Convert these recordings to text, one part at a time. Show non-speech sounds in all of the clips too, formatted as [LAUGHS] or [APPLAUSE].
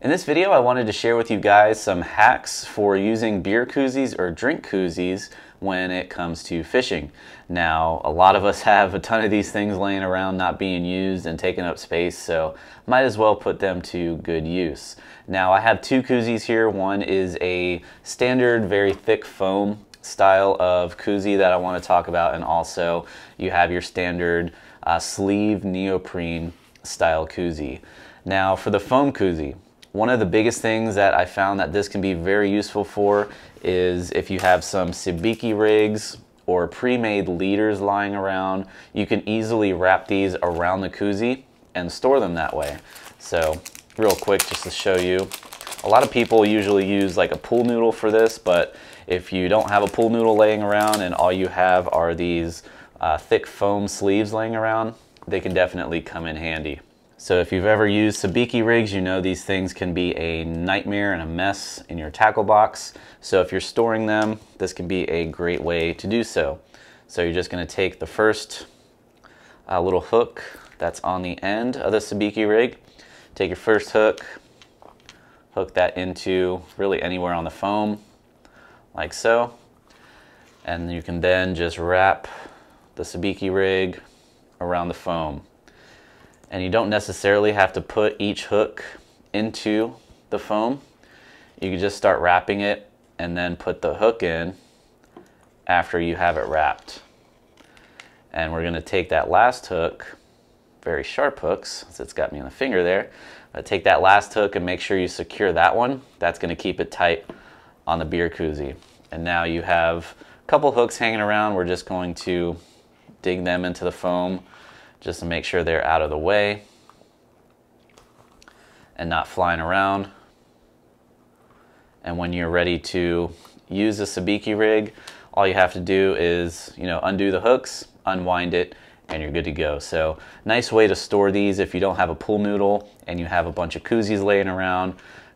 In this video, I wanted to share with you guys some hacks for using beer koozies or drink koozies when it comes to fishing. Now, a lot of us [LAUGHS] have a ton of these things laying around not being used and taking up space, so might as well put them to good use. Now, I have two koozies here. One is a standard, very thick foam style of koozie that I want to talk about, and also you have your standard uh, sleeve neoprene style koozie. Now, for the foam koozie, one of the biggest things that I found that this can be very useful for is if you have some Sabiki rigs or pre-made leaders lying around, you can easily wrap these around the koozie and store them that way. So real quick, just to show you, a lot of people usually use like a pool noodle for this, but if you don't have a pool noodle laying around and all you have are these uh, thick foam sleeves laying around, they can definitely come in handy. So if you've ever used sabiki rigs, you know these things can be a nightmare and a mess in your tackle box. So if you're storing them, this can be a great way to do so. So you're just gonna take the first uh, little hook that's on the end of the sabiki rig, take your first hook, hook that into really anywhere on the foam, like so. And you can then just wrap the sabiki rig around the foam and you don't necessarily have to put each hook into the foam. You can just start wrapping it and then put the hook in after you have it wrapped. And we're gonna take that last hook, very sharp hooks, since it's got me on the finger there, take that last hook and make sure you secure that one. That's gonna keep it tight on the beer koozie. And now you have a couple hooks hanging around. We're just going to dig them into the foam just to make sure they're out of the way and not flying around. And when you're ready to use the sabiki rig, all you have to do is, you know, undo the hooks, unwind it, and you're good to go. So nice way to store these if you don't have a pool noodle and you have a bunch of koozies laying around,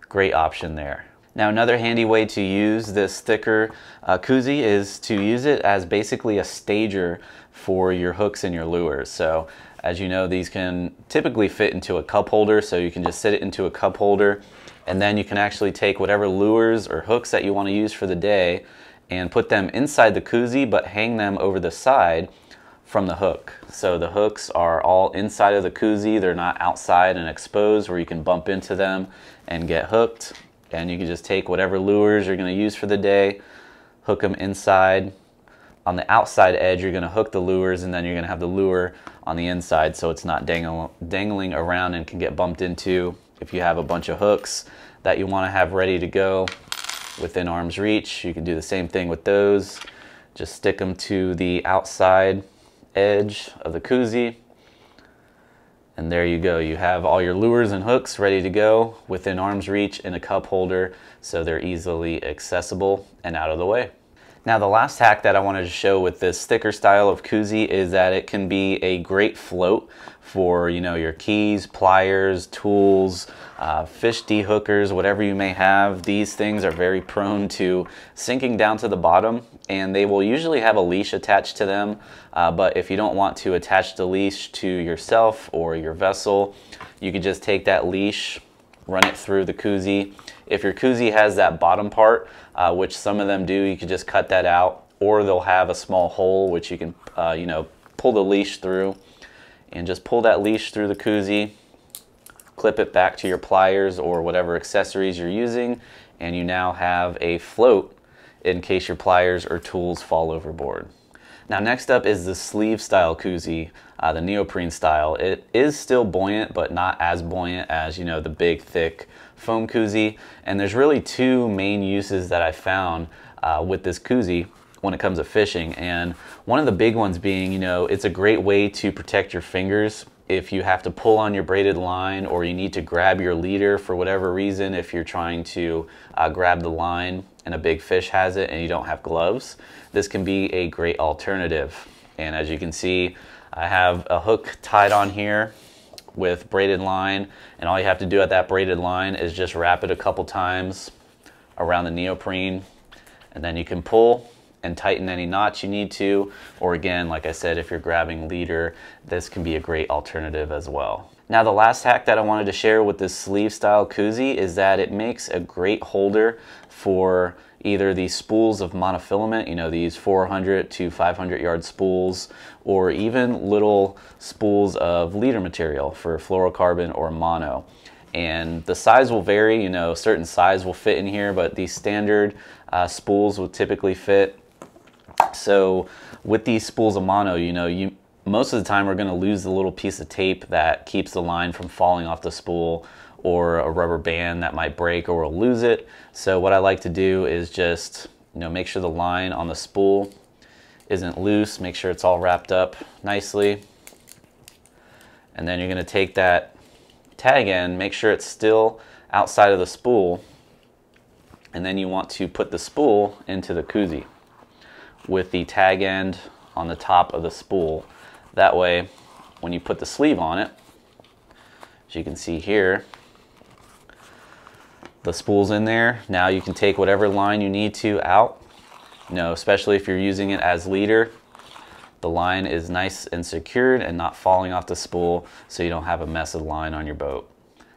great option there. Now another handy way to use this thicker uh, koozie is to use it as basically a stager for your hooks and your lures. So as you know, these can typically fit into a cup holder, so you can just sit it into a cup holder and then you can actually take whatever lures or hooks that you want to use for the day and put them inside the koozie but hang them over the side from the hook. So the hooks are all inside of the koozie, they're not outside and exposed where you can bump into them and get hooked and you can just take whatever lures you're going to use for the day, hook them inside. On the outside edge, you're going to hook the lures, and then you're going to have the lure on the inside so it's not dangle, dangling around and can get bumped into. If you have a bunch of hooks that you want to have ready to go within arm's reach, you can do the same thing with those. Just stick them to the outside edge of the koozie and there you go. You have all your lures and hooks ready to go within arm's reach in a cup holder so they're easily accessible and out of the way. Now the last hack that I wanted to show with this thicker style of koozie is that it can be a great float for you know your keys, pliers, tools, uh, fish dehookers, whatever you may have. These things are very prone to sinking down to the bottom and they will usually have a leash attached to them. Uh, but if you don't want to attach the leash to yourself or your vessel, you could just take that leash, run it through the koozie. If your koozie has that bottom part, uh, which some of them do, you could just cut that out or they'll have a small hole which you can, uh, you know, pull the leash through and just pull that leash through the koozie, clip it back to your pliers or whatever accessories you're using, and you now have a float in case your pliers or tools fall overboard. Now next up is the sleeve style koozie, uh, the neoprene style. It is still buoyant, but not as buoyant as, you know, the big, thick foam koozie. And there's really two main uses that I found uh, with this koozie when it comes to fishing. And one of the big ones being, you know, it's a great way to protect your fingers if you have to pull on your braided line or you need to grab your leader for whatever reason if you're trying to uh, grab the line and a big fish has it and you don't have gloves this can be a great alternative. And as you can see I have a hook tied on here with braided line and all you have to do at that braided line is just wrap it a couple times around the neoprene and then you can pull and tighten any knots you need to. Or again, like I said, if you're grabbing leader, this can be a great alternative as well. Now the last hack that I wanted to share with this sleeve style koozie is that it makes a great holder for either these spools of monofilament, you know, these 400 to 500 yard spools, or even little spools of leader material for fluorocarbon or mono. And the size will vary, you know, certain size will fit in here, but these standard uh, spools will typically fit. So with these spools of mono, you know, you most of the time we're going to lose the little piece of tape that keeps the line from falling off the spool or a rubber band that might break or we'll lose it. So what I like to do is just you know make sure the line on the spool isn't loose, make sure it's all wrapped up nicely. And then you're going to take that tag end, make sure it's still outside of the spool, and then you want to put the spool into the koozie with the tag end on the top of the spool. That way, when you put the sleeve on it, as you can see here, the spool's in there. Now you can take whatever line you need to out. You know, especially if you're using it as leader, the line is nice and secured and not falling off the spool so you don't have a mess of line on your boat.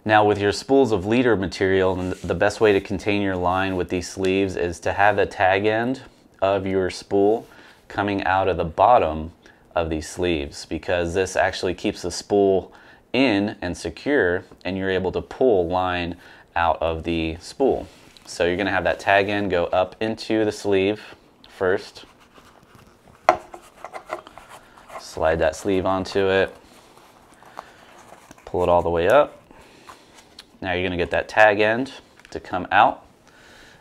Now with your spools of leader material, the best way to contain your line with these sleeves is to have the tag end of your spool coming out of the bottom of these sleeves because this actually keeps the spool in and secure and you're able to pull line out of the spool. So you're going to have that tag end go up into the sleeve first. Slide that sleeve onto it. Pull it all the way up. Now you're going to get that tag end to come out.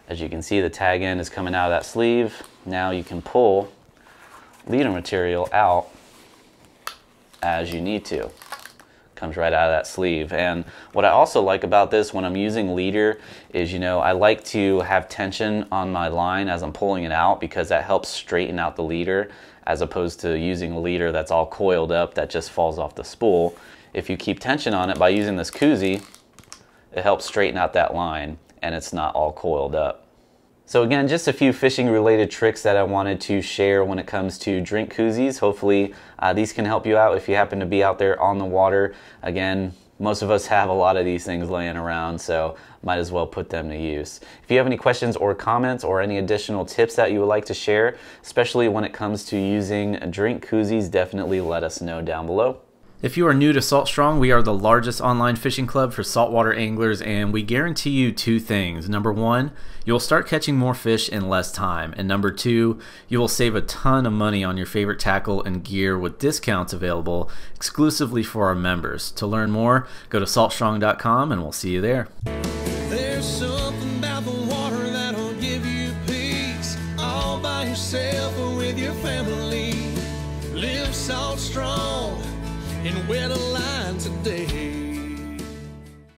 As you can see, the tag end is coming out of that sleeve. Now you can pull leader material out as you need to comes right out of that sleeve. And what I also like about this when I'm using leader is, you know, I like to have tension on my line as I'm pulling it out because that helps straighten out the leader as opposed to using a leader that's all coiled up that just falls off the spool. If you keep tension on it by using this koozie, it helps straighten out that line and it's not all coiled up. So again, just a few fishing related tricks that I wanted to share when it comes to drink koozies. Hopefully uh, these can help you out if you happen to be out there on the water. Again, most of us have a lot of these things laying around, so might as well put them to use. If you have any questions or comments or any additional tips that you would like to share, especially when it comes to using drink koozies, definitely let us know down below. If you are new to Salt Strong, we are the largest online fishing club for saltwater anglers, and we guarantee you two things. Number one, you'll start catching more fish in less time. And number two, you will save a ton of money on your favorite tackle and gear with discounts available exclusively for our members. To learn more, go to saltstrong.com and we'll see you there. Strong the line today.